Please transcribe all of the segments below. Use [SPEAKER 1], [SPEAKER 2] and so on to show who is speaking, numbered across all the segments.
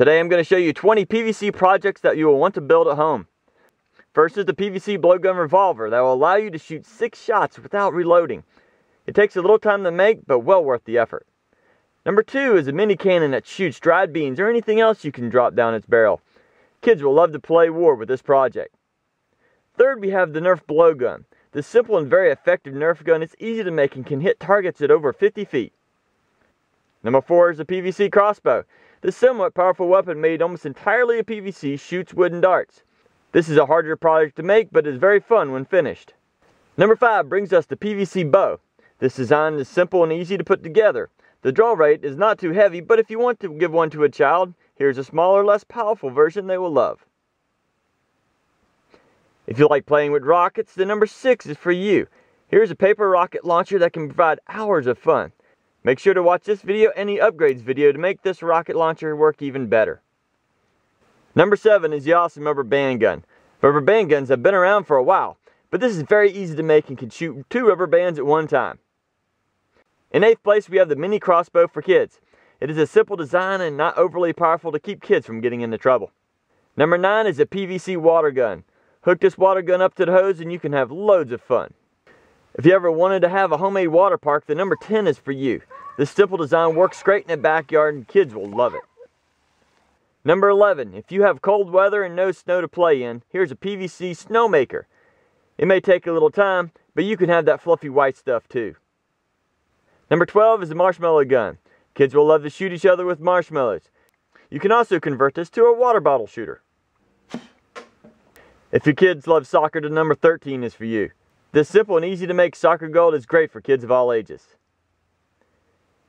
[SPEAKER 1] Today I'm going to show you 20 PVC projects that you will want to build at home. First is the PVC blowgun revolver that will allow you to shoot 6 shots without reloading. It takes a little time to make, but well worth the effort. Number 2 is a mini cannon that shoots dried beans or anything else you can drop down its barrel. Kids will love to play war with this project. Third, we have the Nerf blowgun. This simple and very effective Nerf gun is easy to make and can hit targets at over 50 feet. Number 4 is the PVC crossbow. This somewhat powerful weapon made almost entirely of PVC shoots wooden darts. This is a harder project to make, but is very fun when finished. Number 5 brings us the PVC bow. This design is simple and easy to put together. The draw rate is not too heavy, but if you want to give one to a child, here's a smaller, less powerful version they will love. If you like playing with rockets, the number 6 is for you. Here's a paper rocket launcher that can provide hours of fun. Make sure to watch this video and the upgrades video to make this rocket launcher work even better. Number 7 is the awesome rubber band gun. Rubber band guns have been around for a while, but this is very easy to make and can shoot two rubber bands at one time. In 8th place we have the mini crossbow for kids. It is a simple design and not overly powerful to keep kids from getting into trouble. Number 9 is a PVC water gun. Hook this water gun up to the hose and you can have loads of fun. If you ever wanted to have a homemade water park, the number 10 is for you. This simple design works great in the backyard and kids will love it. Number 11, if you have cold weather and no snow to play in, here's a PVC snowmaker. It may take a little time, but you can have that fluffy white stuff too. Number 12 is a marshmallow gun. Kids will love to shoot each other with marshmallows. You can also convert this to a water bottle shooter. If your kids love soccer, the number 13 is for you. This simple and easy to make soccer gold is great for kids of all ages.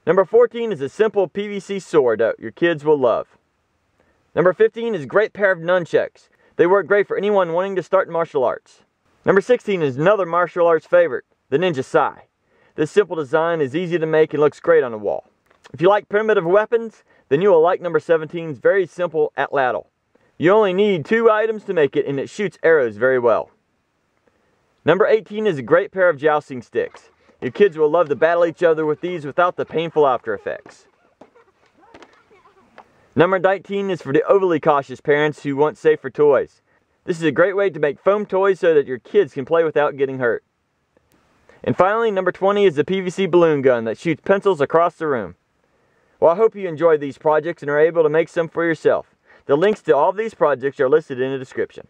[SPEAKER 1] Number 14 is a simple PVC sword that your kids will love. Number 15 is a great pair of nunchucks. They work great for anyone wanting to start martial arts. Number 16 is another martial arts favorite, the Ninja Sai. This simple design is easy to make and looks great on the wall. If you like primitive weapons, then you will like number 17's very simple atlatl. You only need two items to make it and it shoots arrows very well. Number 18 is a great pair of jousting sticks. Your kids will love to battle each other with these without the painful after effects. Number 19 is for the overly cautious parents who want safer toys. This is a great way to make foam toys so that your kids can play without getting hurt. And finally, number 20 is the PVC balloon gun that shoots pencils across the room. Well, I hope you enjoyed these projects and are able to make some for yourself. The links to all these projects are listed in the description.